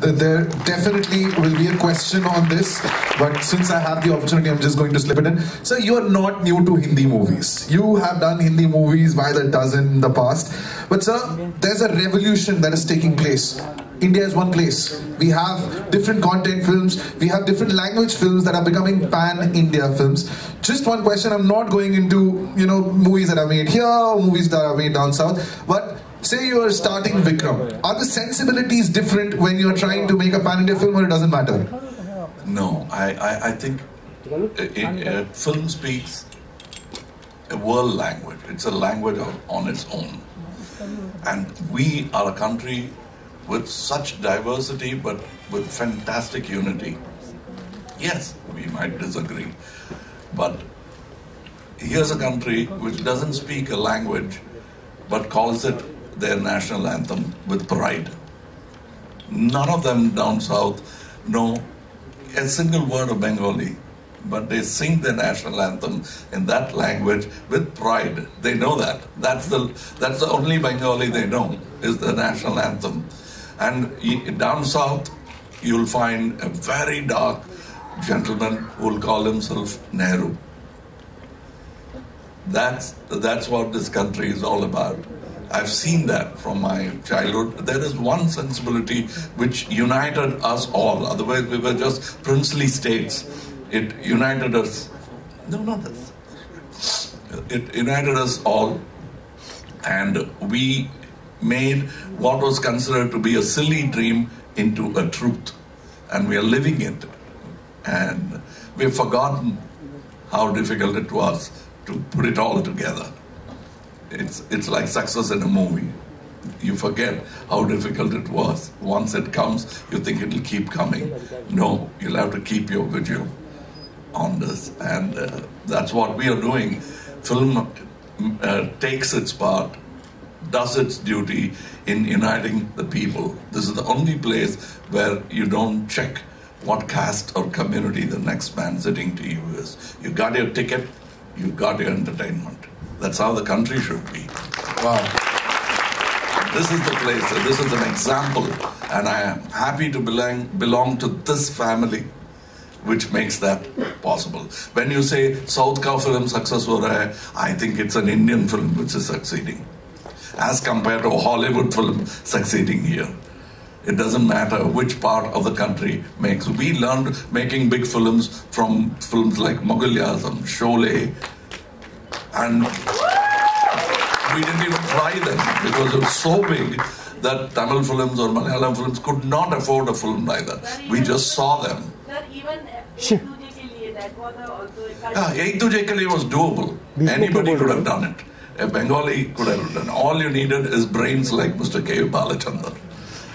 th- there definitely will be a question on this, but since I have the opportunity, I'm just going to slip it in. So you are not new to Hindi movies. You have done Hindi movies by the dozen in the past, but sir, there's a revolution that is taking place. India is one place. We have different content films. We have different language films that are becoming pan-India films. Just one question. I'm not going into you know movies that are made here, movies that are made down south, but say you are starting Vikram. Are the sensibilities different when you are trying to make a pan-India film, or it doesn't matter? No, I, I, I think uh, it, uh, film speaks a world language. It's a language on its own. And we are a country with such diversity but with fantastic unity. Yes, we might disagree, but here's a country which doesn't speak a language but calls it their national anthem with pride. None of them down south know a single word of Bengali, but they sing their national anthem in that language with pride. They know that. That's the that's the only Bengali they know is the national anthem. And down south, you'll find a very dark gentleman who will call himself Nehru. That's that's what this country is all about. I've seen that from my childhood. There is one sensibility which united us all. Otherwise, we were just princely states. It united us. No, not this. It united us all, and we made what was considered to be a silly dream into a truth, and we are living it. And we've forgotten how difficult it was to put it all together. It's, it's like success in a movie. You forget how difficult it was. Once it comes, you think it'll keep coming. No, you'll have to keep your vigil on this. And uh, that's what we are doing. Film uh, takes its part, does its duty in uniting the people. This is the only place where you don't check what caste or community the next man sitting to you is. You got your ticket, you got your entertainment. That's how the country should be. Wow. This is the place, this is an example, and I am happy to belong, belong to this family which makes that possible. When you say South Ka film success ho raha hai, I think it's an Indian film which is succeeding as compared to a Hollywood film succeeding here. It doesn't matter which part of the country makes. We learned making big films from films like Mughal Azam, Sholay, and we didn't even try them because it was so big that Tamil films or Malayalam films could not afford a film like that. We just saw them. Sir, even sure. Yeah, Ek Duje was doable. Anybody could have done it. A Bengali could have done. All you needed is brains like Mr. K. Balachander.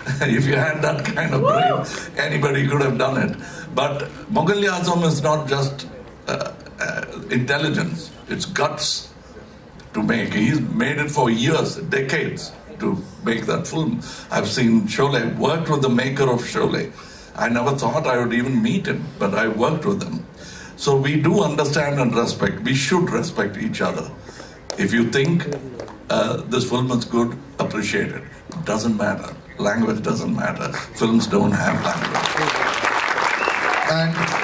if you had that kind of brain, anybody could have done it. But Mughal is not just uh, uh, intelligence; it's guts to make. He's made it for years, decades to make that film. I've seen Sholay, worked with the maker of Sholay. I never thought I would even meet him, but I worked with them. So we do understand and respect. We should respect each other. If you think uh, this film is good, appreciate it. It doesn't matter. Language doesn't matter. Films don't have language. And